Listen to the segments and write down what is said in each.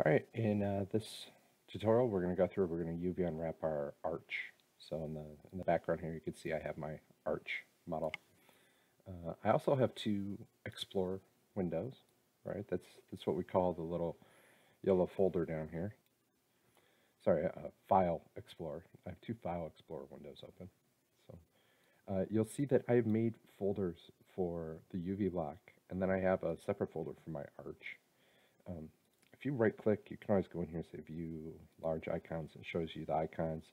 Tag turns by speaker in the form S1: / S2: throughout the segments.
S1: All right, in uh, this tutorial, we're going to go through, we're going to UV unwrap our arch. So in the, in the background here, you can see I have my arch model. Uh, I also have two Explore windows, right? That's, that's what we call the little yellow folder down here. Sorry, uh, File Explorer. I have two File Explorer windows open. So uh, you'll see that I've made folders for the UV block, and then I have a separate folder for my arch. Um, if you right click, you can always go in here and say view large icons. It shows you the icons.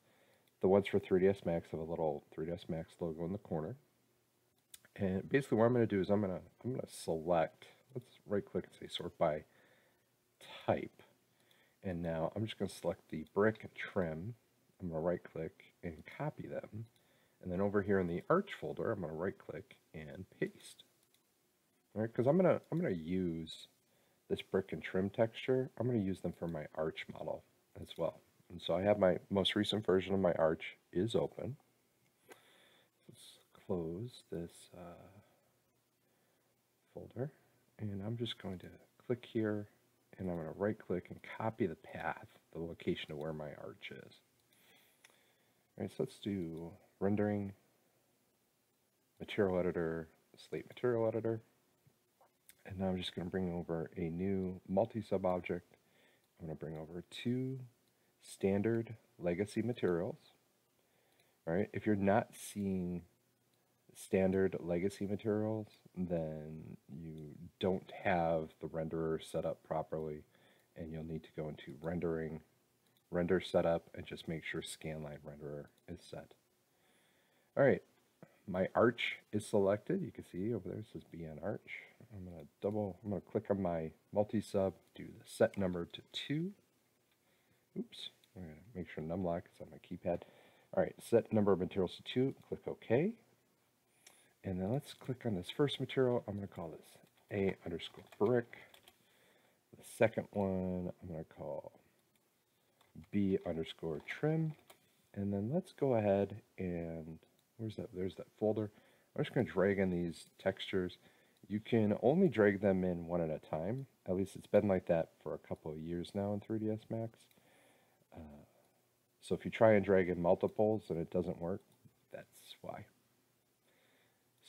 S1: The ones for 3ds Max have a little 3ds Max logo in the corner. And basically what I'm going to do is I'm going to I'm going to select, let's right click and say sort by type. And now I'm just going to select the brick and trim. I'm going to right click and copy them. And then over here in the arch folder, I'm going to right click and paste. All right, because I'm going to I'm going to use this brick and trim texture, I'm going to use them for my arch model as well. And so I have my most recent version of my arch is open. Let's close this uh, folder. And I'm just going to click here and I'm going to right click and copy the path, the location of where my arch is. All right, so let's do rendering, material editor, slate material editor. And now I'm just going to bring over a new multi-sub object. I'm going to bring over two standard legacy materials. All right, if you're not seeing standard legacy materials, then you don't have the renderer set up properly, and you'll need to go into rendering, render setup, and just make sure scanline renderer is set. All right, my arch is selected. You can see over there it says BN arch. I'm going to double, I'm going to click on my multi-sub, do the set number to 2. Oops, I'm going to make sure numlock is on my keypad. All right, set number of materials to 2, click OK. And then let's click on this first material. I'm going to call this A underscore brick. The second one I'm going to call B underscore trim. And then let's go ahead and, where's that? There's that folder. I'm just going to drag in these textures. You can only drag them in one at a time. At least it's been like that for a couple of years now in 3ds Max. Uh, so if you try and drag in multiples and it doesn't work, that's why.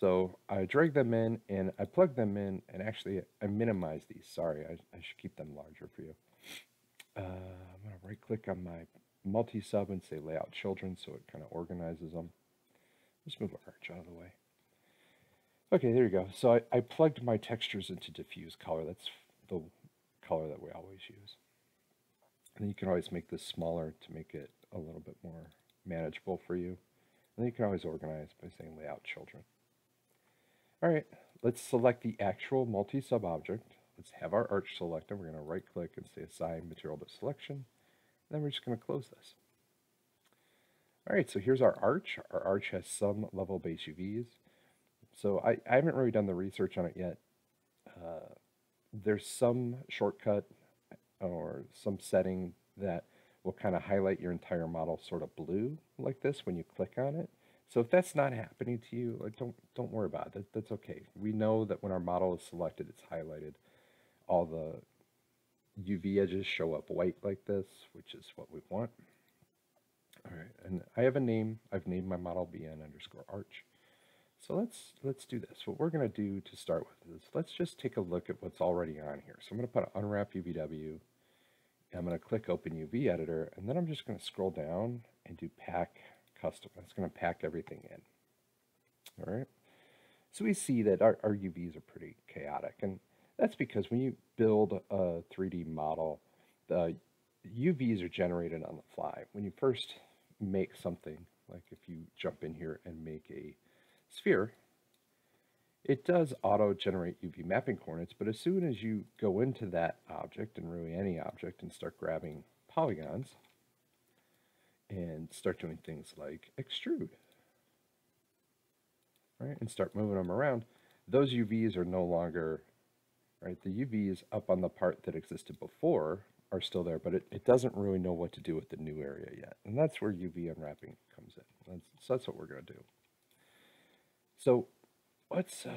S1: So I drag them in and I plug them in and actually I minimize these. Sorry, I, I should keep them larger for you. Uh, I'm going to right click on my multi-sub and say layout children so it kind of organizes them. Let's move our arch out of the way. Okay, there you go. So I, I plugged my textures into diffuse color. That's the color that we always use. And then you can always make this smaller to make it a little bit more manageable for you. And then you can always organize by saying layout children. All right, let's select the actual multi-sub object. Let's have our arch selected. We're going to right click and say assign material to selection. And then we're just going to close this. All right, so here's our arch. Our arch has some level base UVs. So I, I haven't really done the research on it yet. Uh, there's some shortcut or some setting that will kind of highlight your entire model sort of blue like this when you click on it. So if that's not happening to you, like don't don't worry about it. That, that's okay. We know that when our model is selected, it's highlighted. All the UV edges show up white like this, which is what we want. All right, and I have a name. I've named my model bn underscore arch. So let's let's do this. What we're going to do to start with is let's just take a look at what's already on here. So I'm going to put unwrap UVW. And I'm going to click open UV editor and then I'm just going to scroll down and do pack custom. It's going to pack everything in. All right. So we see that our, our UVs are pretty chaotic and that's because when you build a 3D model, the UVs are generated on the fly. When you first make something, like if you jump in here and make a sphere, it does auto-generate UV mapping coordinates, but as soon as you go into that object, and really any object, and start grabbing polygons, and start doing things like extrude, right, and start moving them around, those UVs are no longer, right, the UVs up on the part that existed before are still there, but it, it doesn't really know what to do with the new area yet. And that's where UV unwrapping comes in. That's, so that's what we're going to do. So let's uh,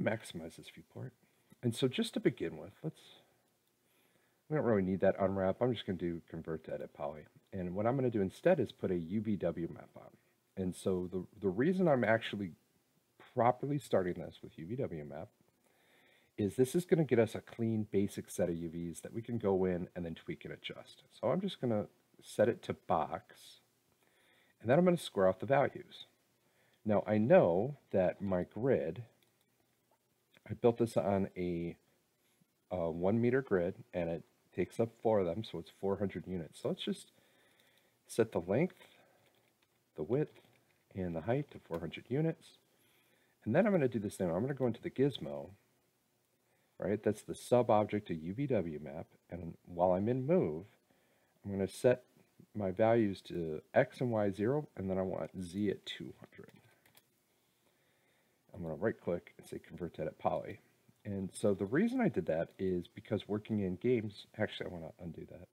S1: maximize this viewport. And so just to begin with, let's we don't really need that unwrap. I'm just going to do convert to edit poly. And what I'm going to do instead is put a UVW map on. And so the, the reason I'm actually properly starting this with UVW map is this is going to get us a clean basic set of UVs that we can go in and then tweak and adjust. So I'm just going to set it to box and then I'm going to square off the values. Now I know that my grid, I built this on a, a one meter grid and it takes up four of them, so it's 400 units. So let's just set the length, the width, and the height to 400 units. And then I'm going to do the same. I'm going to go into the gizmo, right? That's the sub-object of UVW map. And while I'm in move, I'm going to set my values to x and y 0, and then I want z at 200. I'm going to right click and say convert to edit poly. And so the reason I did that is because working in games, actually I want to undo that.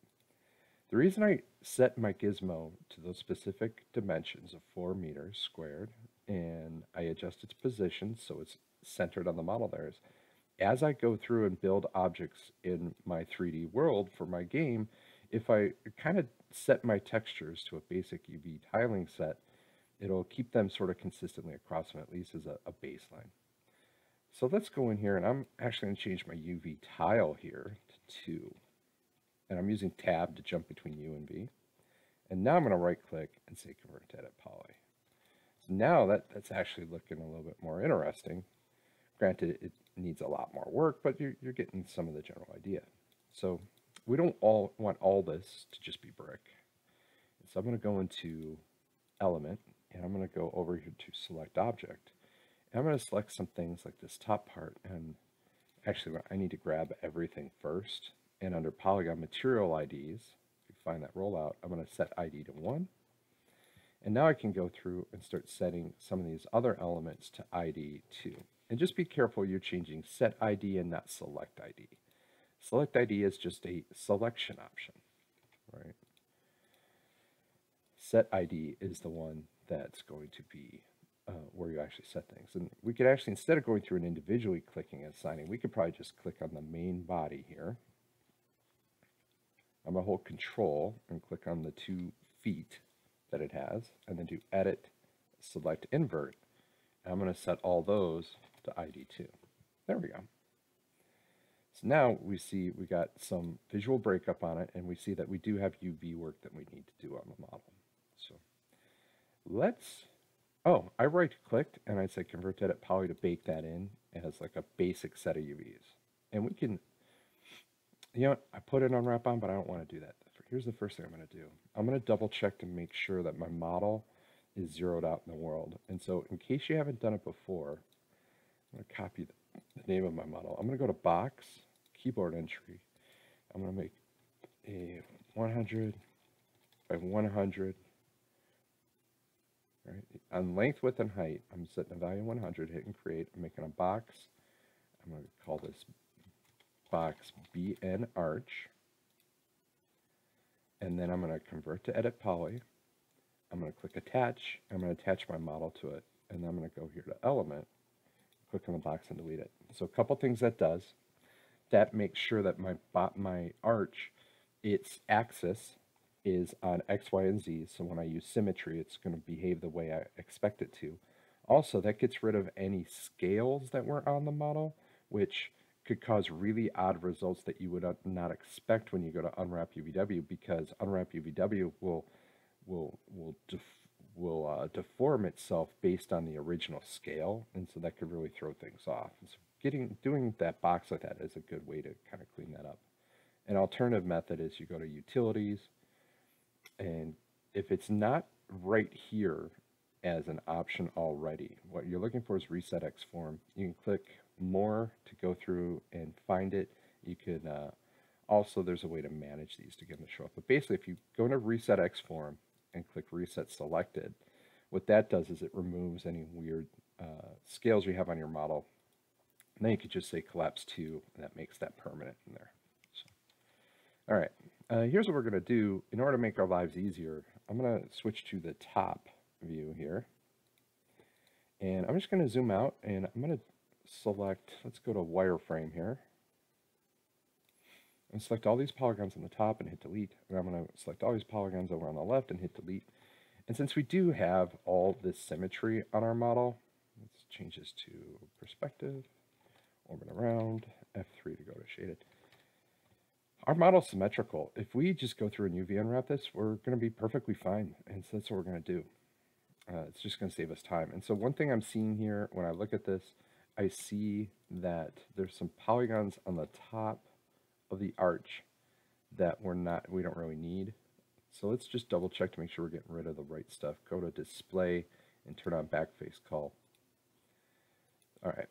S1: The reason I set my gizmo to those specific dimensions of 4 meters squared and I adjust its position so it's centered on the model there is as I go through and build objects in my 3D world for my game, if I kind of set my textures to a basic UV tiling set, it'll keep them sort of consistently across them, at least as a, a baseline. So let's go in here and I'm actually going to change my UV tile here to 2. And I'm using tab to jump between U and V. And now I'm going to right click and say convert to edit poly. So now that, that's actually looking a little bit more interesting. Granted, it needs a lot more work, but you're, you're getting some of the general idea. So we don't all want all this to just be brick. So I'm going to go into element and I'm going to go over here to select object. And I'm going to select some things like this top part and actually I need to grab everything first and under polygon material IDs, if you find that rollout, I'm going to set ID to 1. And now I can go through and start setting some of these other elements to ID 2. And just be careful you're changing set ID and not select ID. Select ID is just a selection option, right? Set ID is the one that's going to be uh, where you actually set things. And we could actually, instead of going through and individually clicking and signing, we could probably just click on the main body here. I'm going to hold control and click on the two feet that it has and then do edit, select invert. And I'm going to set all those to ID2. There we go. So now we see we got some visual breakup on it and we see that we do have UV work that we need to do on the model. So let's, oh, I right clicked and I said convert to edit poly to bake that in as like a basic set of UVs. And we can, you know I put it on wrap on, but I don't want to do that. Here's the first thing I'm going to do. I'm going to double check to make sure that my model is zeroed out in the world. And so in case you haven't done it before, I'm going to copy the, name of my model. I'm going to go to box, keyboard entry. I'm going to make a 100 by 100 Right. On length, width, and height, I'm setting a value 100, hitting create. I'm making a box. I'm going to call this box BN arch. And then I'm going to convert to edit poly. I'm going to click attach. I'm going to attach my model to it. And I'm going to go here to element, click on the box and delete it. So a couple things that does. That makes sure that my, my arch, its axis is on X, Y, and Z. So when I use symmetry, it's going to behave the way I expect it to. Also, that gets rid of any scales that were on the model, which could cause really odd results that you would not expect when you go to unwrap UVW because unwrap UVW will will will will uh, deform itself based on the original scale, and so that could really throw things off. And so getting doing that box like that is a good way to kind of clean that up. An alternative method is you go to utilities, and if it's not right here as an option already, what you're looking for is reset XForm. You can click more to go through and find it. You can uh, also, there's a way to manage these to get them to show up. But basically, if you go into reset XForm and click reset selected, what that does is it removes any weird uh, scales you have on your model. And then you could just say collapse to, and that makes that permanent in there. So, all right, uh, here's what we're going to do. In order to make our lives easier, I'm going to switch to the top view here. And I'm just going to zoom out, and I'm going to select, let's go to wireframe here. And select all these polygons on the top and hit delete. And I'm going to select all these polygons over on the left and hit delete. And since we do have all this symmetry on our model, let's change this to perspective, orbit around, F3 to go to shaded. Our model's symmetrical. If we just go through and UV unwrap this, we're going to be perfectly fine. And so that's what we're going to do. Uh, it's just going to save us time. And so one thing I'm seeing here when I look at this, I see that there's some polygons on the top of the arch that we're not, we don't really need. So let's just double check to make sure we're getting rid of the right stuff. Go to display and turn on backface cull. All right.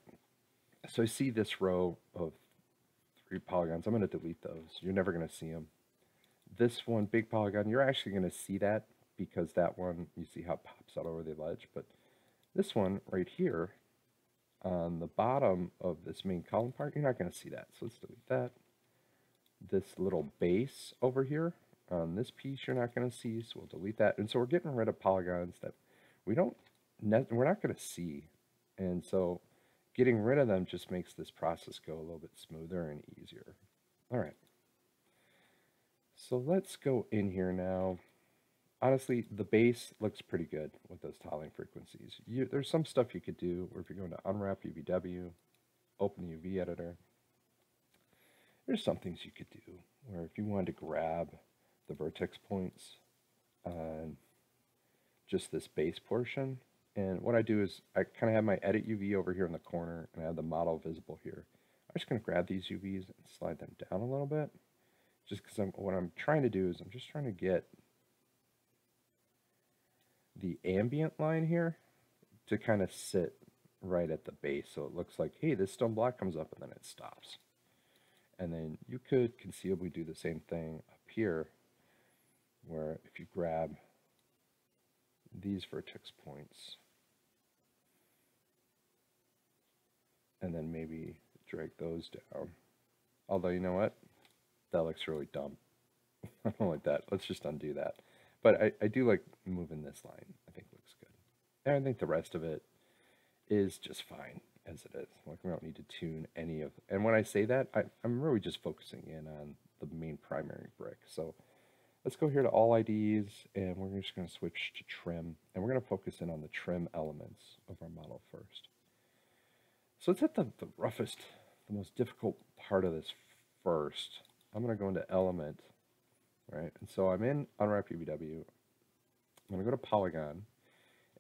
S1: So I see this row of three polygons. I'm going to delete those. You're never going to see them. This one, big polygon, you're actually going to see that because that one, you see how it pops out over the ledge. But this one right here on the bottom of this main column part, you're not going to see that. So let's delete that. This little base over here on this piece, you're not going to see. So we'll delete that. And so we're getting rid of polygons that we don't, we're not going to see. And so getting rid of them just makes this process go a little bit smoother and easier. All right. So let's go in here now honestly, the base looks pretty good with those tiling frequencies. You, there's some stuff you could do where if you're going to unwrap UVW, open the UV editor, there's some things you could do where if you wanted to grab the vertex points on just this base portion, and what I do is I kind of have my edit UV over here in the corner and I have the model visible here. I'm just going to grab these UVs and slide them down a little bit just because I'm, what I'm trying to do is I'm just trying to get the ambient line here to kind of sit right at the base. So it looks like, hey, this stone block comes up and then it stops. And then you could conceivably do the same thing up here, where if you grab these vertex points, and then maybe drag those down. Although, you know what? That looks really dumb. I don't like that. Let's just undo that. But I, I do like moving this line. I think looks good. And I think the rest of it is just fine as it is. Like we don't need to tune any of, and when I say that, I, I'm really just focusing in on the main primary brick. So let's go here to all IDs and we're just going to switch to trim and we're going to focus in on the trim elements of our model first. So let's hit the, the roughest, the most difficult part of this first. I'm going to go into element right? And so I'm in Unwrap UVW. I'm going to go to Polygon.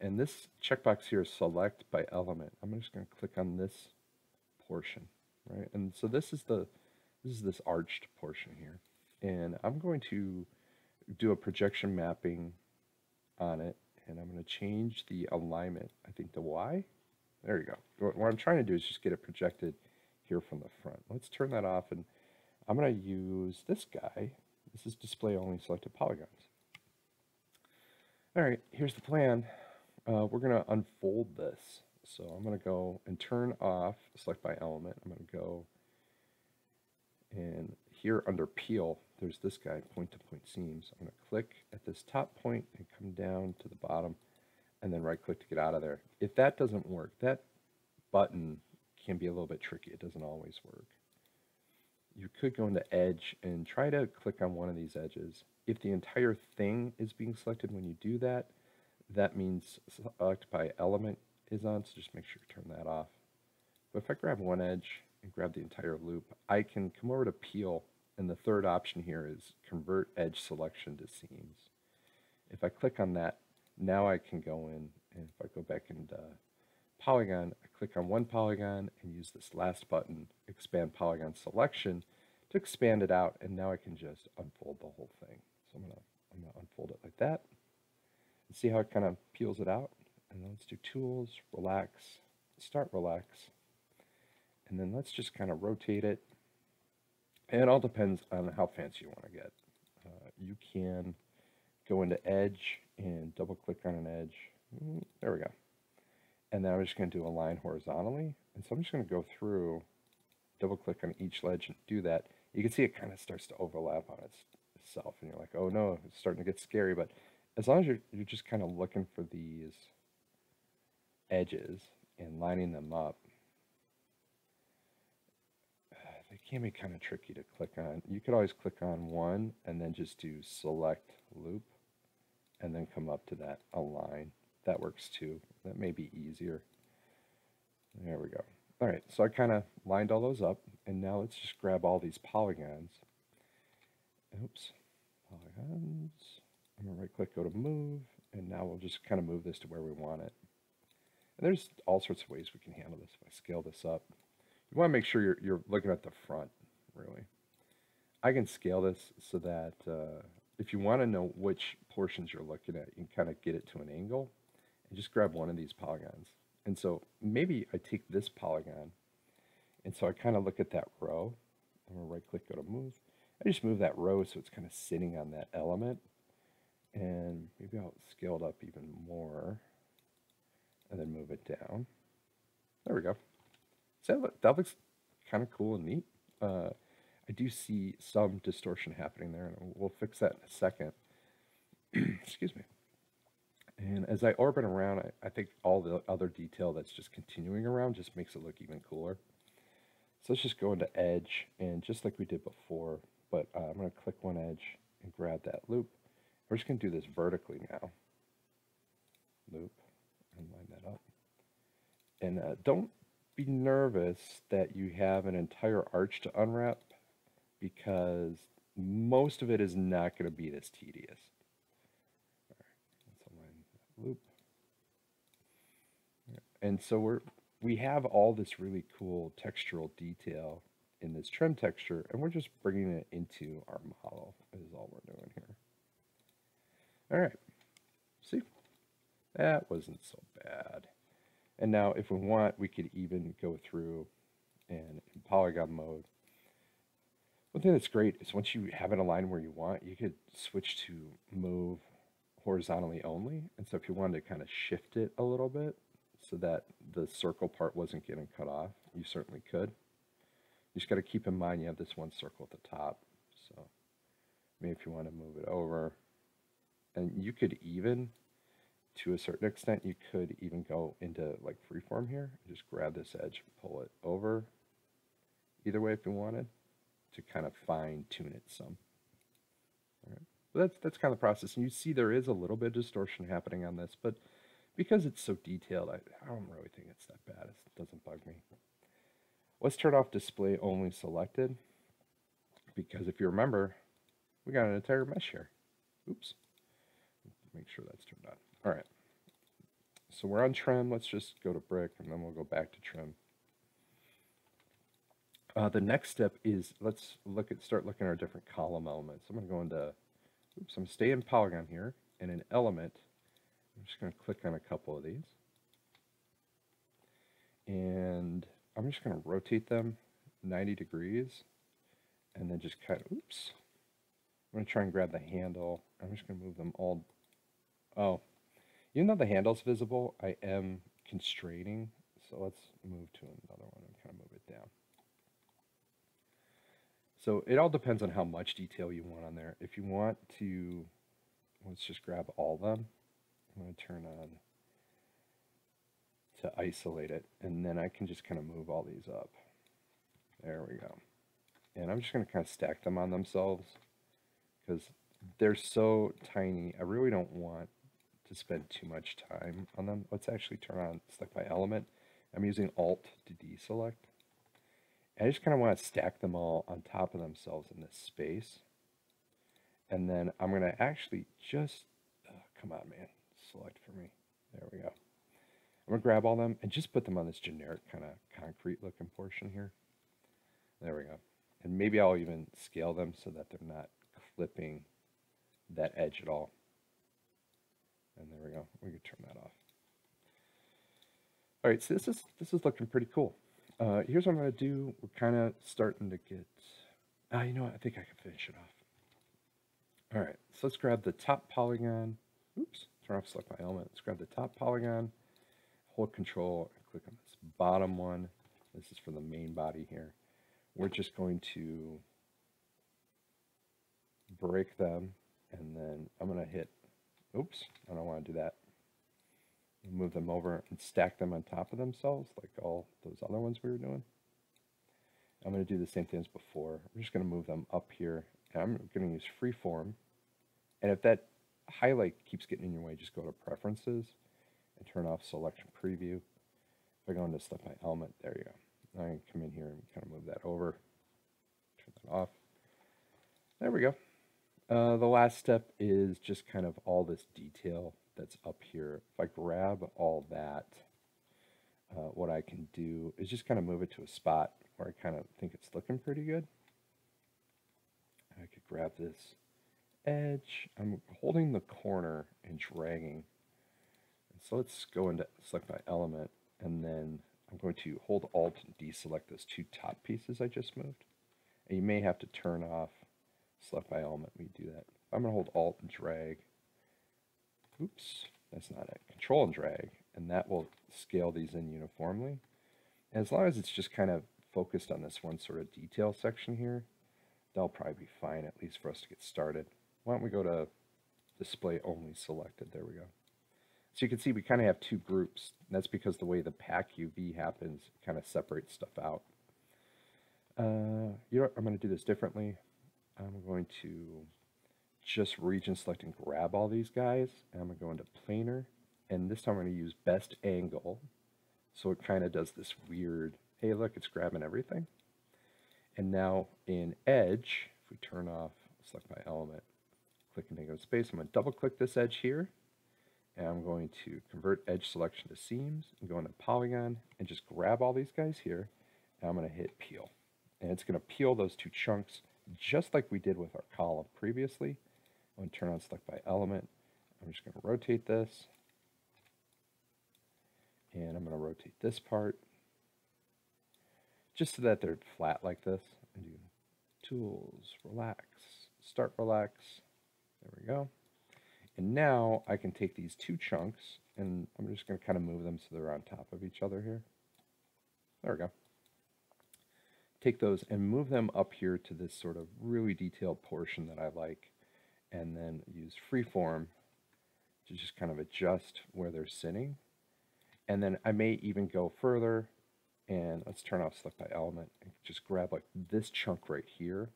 S1: And this checkbox here is Select by Element. I'm just going to click on this portion, right? And so this is the this is this arched portion here. And I'm going to do a projection mapping on it. And I'm going to change the alignment, I think the Y. There you go. What I'm trying to do is just get it projected here from the front. Let's turn that off and I'm going to use this guy this is display only selected polygons. All right, here's the plan. Uh, we're going to unfold this. So I'm going to go and turn off, select by element. I'm going to go and here under peel, there's this guy, point-to-point -point seams. I'm going to click at this top point and come down to the bottom and then right-click to get out of there. If that doesn't work, that button can be a little bit tricky. It doesn't always work you could go into edge and try to click on one of these edges. If the entire thing is being selected when you do that, that means select by element is on, so just make sure you turn that off. But if I grab one edge and grab the entire loop, I can come over to peel, and the third option here is convert edge selection to seams. If I click on that, now I can go in, and if I go back into polygon, I click on one polygon and use this last button, expand polygon selection, to expand it out, and now I can just unfold the whole thing. So I'm gonna, I'm gonna unfold it like that. See how it kind of peels it out? And then let's do tools, relax, start relax. And then let's just kind of rotate it. And it all depends on how fancy you want to get. Uh, you can go into edge and double click on an edge. Mm, there we go. And then I'm just going to do align horizontally. And so I'm just going to go through, double click on each ledge and do that. You can see it kind of starts to overlap on itself. And you're like, oh no, it's starting to get scary. But as long as you're, you're just kind of looking for these edges and lining them up, they can be kind of tricky to click on. You could always click on one and then just do select loop and then come up to that align. That works too. That may be easier. There we go. All right, so I kind of lined all those up, and now let's just grab all these polygons. Oops, polygons. I'm gonna right click, go to move, and now we'll just kind of move this to where we want it. And there's all sorts of ways we can handle this. If I scale this up, you want to make sure you're, you're looking at the front, really. I can scale this so that uh, if you want to know which portions you're looking at, you can kind of get it to an angle and just grab one of these polygons. And so maybe I take this polygon, and so I kind of look at that row. I'm going to right click, go to move. I just move that row so it's kind of sitting on that element. And maybe I'll scale it up even more and then move it down. There we go. So that looks kind of cool and neat. Uh, I do see some distortion happening there, and we'll fix that in a second. Excuse me. And as I orbit around, I, I, think all the other detail that's just continuing around just makes it look even cooler. So let's just go into edge, and just like we did before, but uh, I'm going to click one edge and grab that loop. We're just going to do this vertically now. Loop, and line that up. And uh, don't be nervous that you have an entire arch to unwrap because most of it is not going to be this tedious. Right, let's align that loop. And so we're we have all this really cool textural detail in this trim texture, and we're just bringing it into our model is all we're doing here. All right, see, that wasn't so bad. And now if we want, we could even go through and in polygon mode. One thing that's great is once you have it aligned where you want, you could switch to move horizontally only. And so if you wanted to kind of shift it a little bit so that the circle part wasn't getting cut off, you certainly could. You just got to keep in mind you have this one circle at the top. So maybe if you want to move it over, and you could even to a certain extent, you could even go into like freeform here. And just grab this edge, pull it over. Either way, if you wanted, to kind of fine tune it some. All right. But that's that's kind of the process. And you see there is a little bit of distortion happening on this, but because it's so detailed, I, I don't really think it's that bad. It doesn't bug me. Let's turn off display only selected because if you remember, we got an entire mesh here. Oops. Make sure that's turned on. All right. So we're on trim. Let's just go to brick and then we'll go back to trim. Uh, the next step is let's look at start looking at our different column elements. I'm going to go into, oops, I'm stay in polygon here and an element. I'm just going to click on a couple of these. And I'm just going to rotate them 90 degrees and then just cut, oops. I'm going to try and grab the handle. I'm just going to move them all. Oh, even though the handle's visible, I am constraining. So let's move to another one and kind of move it down. So it all depends on how much detail you want on there. If you want to, let's just grab all of them. I'm going to turn on to isolate it. And then I can just kind of move all these up. There we go. And I'm just going to kind of stack them on themselves because they're so tiny. I really don't want to spend too much time on them. Let's actually turn on select by element. I'm using Alt to deselect. I just kind of want to stack them all on top of themselves in this space. And then I'm going to actually just, oh, come on, man, select for me. There we go. I'm going to grab all them and just put them on this generic kind of concrete looking portion here. There we go. And maybe I'll even scale them so that they're not clipping that edge at all. And there we go. We can turn that off. All right, so this is this is looking pretty cool. Uh, here's what I'm going to do. We're kind of starting to get. Ah, you know what? I think I can finish it off. All right, so let's grab the top polygon. Oops, turn off select by element. Let's grab the top polygon, hold control, and click on this bottom one. This is for the main body here. We're just going to break them, and then I'm going to hit Oops, I don't want to do that. Move them over and stack them on top of themselves like all those other ones we were doing. I'm going to do the same thing as before. I'm just going to move them up here. And I'm going to use freeform. And if that highlight keeps getting in your way, just go to preferences and turn off selection preview. If I go into select by element, there you go. I can come in here and kind of move that over, turn that off. There we go. Uh, the last step is just kind of all this detail that's up here. If I grab all that, uh, what I can do is just kind of move it to a spot where I kind of think it's looking pretty good. I could grab this edge. I'm holding the corner and dragging. so let's go into select by element and then I'm going to hold Alt and deselect those two top pieces I just moved. And you may have to turn off select by element when you do that. I'm going to hold Alt and drag. Oops, that's not it. Control and drag, and that will scale these in uniformly. And as long as it's just kind of focused on this one sort of detail section here, that'll probably be fine, at least for us to get started. Why don't we go to display only selected? There we go. So you can see we kind of have two groups. that's because the way the pack UV happens kind of separates stuff out. Uh, you know what? I'm going to do this differently. I'm going to just region select and grab all these guys. And I'm going to go into planar. And this time I'm going to use best angle. So it kind of does this weird, hey, look, it's grabbing everything. And now in edge, if we turn off, select by element, click and go space, I'm going to double click this edge here. And I'm going to convert edge selection to seams and go into polygon and just grab all these guys here. And I'm going to hit peel. And it's going to peel those two chunks just like we did with our column previously. I'm going to turn on select by element. I'm just going to rotate this. And I'm going to rotate this part just so that they're flat like this. And do tools, relax, start relax. There we go. And now I can take these two chunks and I'm just going to kind of move them so they're on top of each other here. There we go take those and move them up here to this sort of really detailed portion that I like, and then use freeform to just kind of adjust where they're sitting. And then I may even go further and let's turn off select by element and just grab like this chunk right here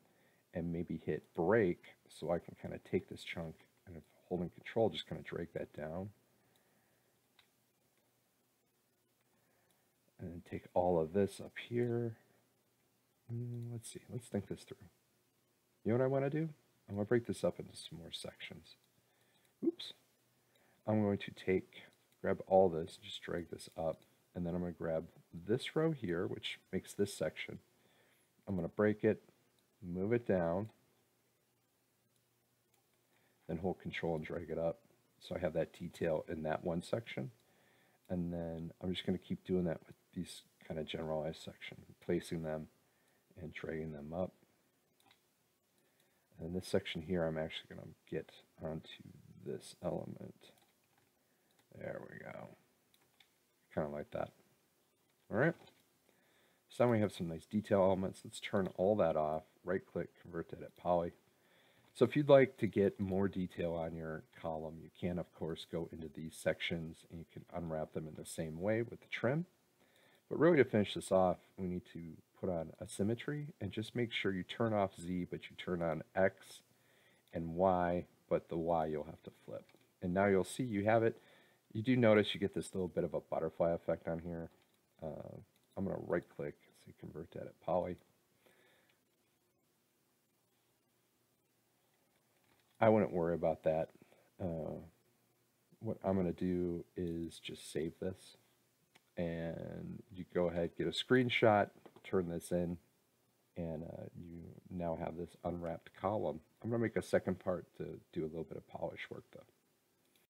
S1: and maybe hit break so I can kind of take this chunk and holding control just kind of drag that down. And then take all of this up here Mm, let's see. Let's think this through. You know what I want to do? I'm going to break this up into some more sections. Oops. I'm going to take, grab all this, just drag this up, and then I'm going to grab this row here, which makes this section. I'm going to break it, move it down, then hold control and drag it up. So I have that detail in that one section. And then I'm just going to keep doing that with these kind of generalized sections, placing them and dragging them up. And this section here, I'm actually going to get onto this element. There we go. Kind of like that. All right. So now we have some nice detail elements. Let's turn all that off. Right click, convert that at poly. So if you'd like to get more detail on your column, you can, of course, go into these sections and you can unwrap them in the same way with the trim. But really to finish this off, we need to put on a symmetry and just make sure you turn off Z, but you turn on X and Y, but the Y you'll have to flip. And now you'll see you have it. You do notice you get this little bit of a butterfly effect on here. Uh, I'm going to right click, say convert that at poly. I wouldn't worry about that. Uh, what I'm going to do is just save this and you go ahead, get a screenshot, turn this in, and uh, you now have this unwrapped column. I'm going to make a second part to do a little bit of polish work though.